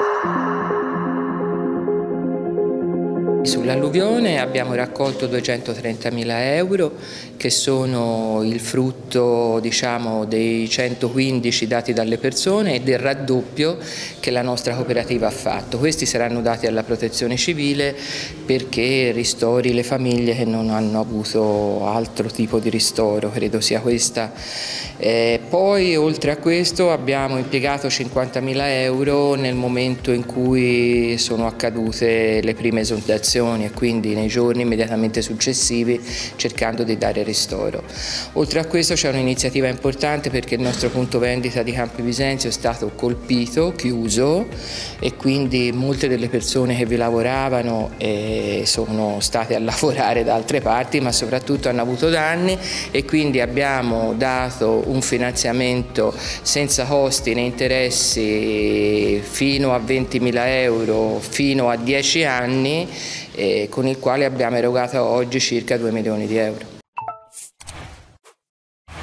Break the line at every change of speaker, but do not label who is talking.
thank you Sull'alluvione abbiamo raccolto 230.000 euro che sono il frutto diciamo, dei 115 dati dalle persone e del raddoppio che la nostra cooperativa ha fatto. Questi saranno dati alla protezione civile perché ristori le famiglie che non hanno avuto altro tipo di ristoro, credo sia questa. Eh, poi oltre a questo abbiamo impiegato 50.000 euro nel momento in cui sono accadute le prime esondazioni e quindi nei giorni immediatamente successivi cercando di dare ristoro. Oltre a questo c'è un'iniziativa importante perché il nostro punto vendita di Campi Visenzio è stato colpito, chiuso e quindi molte delle persone che vi lavoravano eh, sono state a lavorare da altre parti ma soprattutto hanno avuto danni e quindi abbiamo dato un finanziamento senza costi né interessi fino a 20.000 euro fino a 10 anni eh, con il quale abbiamo erogato oggi circa 2 milioni di euro.